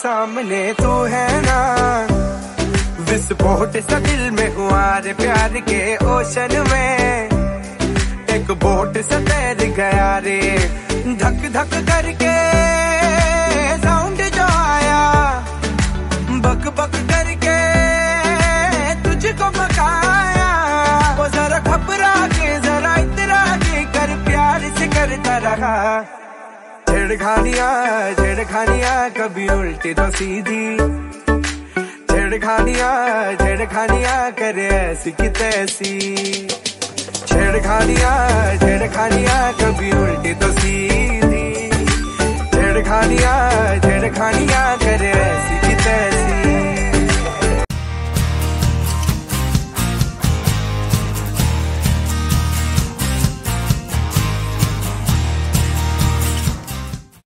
सामने तू है ना। विस्फोट सा दिल में हुआ रे प्यार के ओशन में। एक बोट से तैर गया रे, धक धक करके। साउंड जो आया, बक बक करके तुझको मकाया। वो जरा घबरा के, जरा इतरा के कर प्यार से करता रहा। छेड़खानिया छेड़खानिया, कभी उल्टी तो सीधी। छेड़खानिया छेड़खानिया करे ऐसी की तैसी। छेड़खानिया छेड़खानिया, कभी उल्टी तो सीधी। छेड़खानिया छेड़खानिया करे